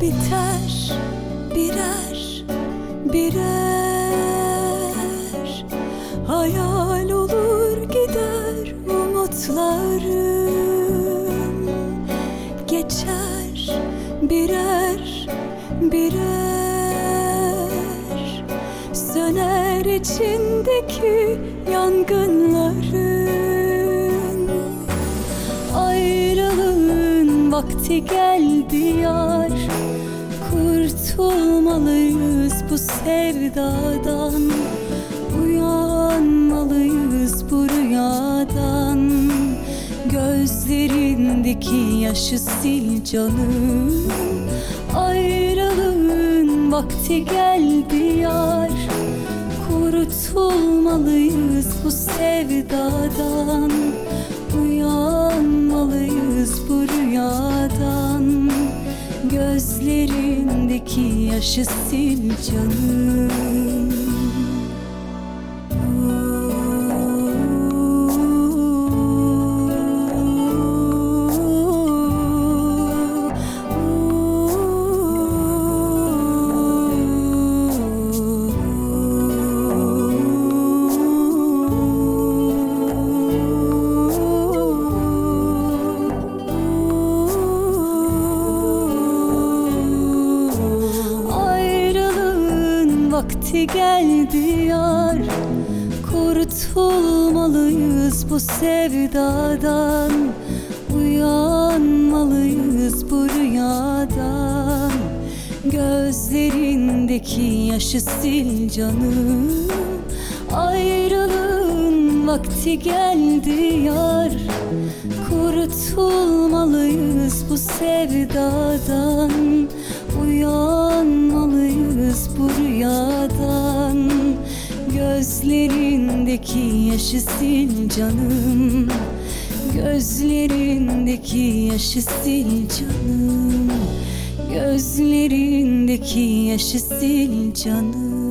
biter birer birer. Hayal olur gider umutlarım. Geçer birer birer. Söner içindeki yangınların. Ayrılığın vakti geldi ya. Kurtulmalıyız bu sevdadan Uyanmalıyız bu rüyadan. Gözlerindeki yaşı sil canım Ayrılığın vakti geldi yar. Kurtulmalıyız bu sevdadan Uyanmalıyız bu rüyadan Gözlerindeki yaşı sil canım vakti geldi yar. Kurtulmalıyız bu sevdadan. Uyanmalıyız bu rüyadan. Gözlerindeki yaşı sil canım Ayrılığın vakti geldi yar. Kurtulmalıyız bu sevdadan Uyanmalıyız bu rüyadan. Gözlerindeki yaşı sil canım. Gözlerindeki yaşı sil canım. Gözlerindeki yaşı sil canım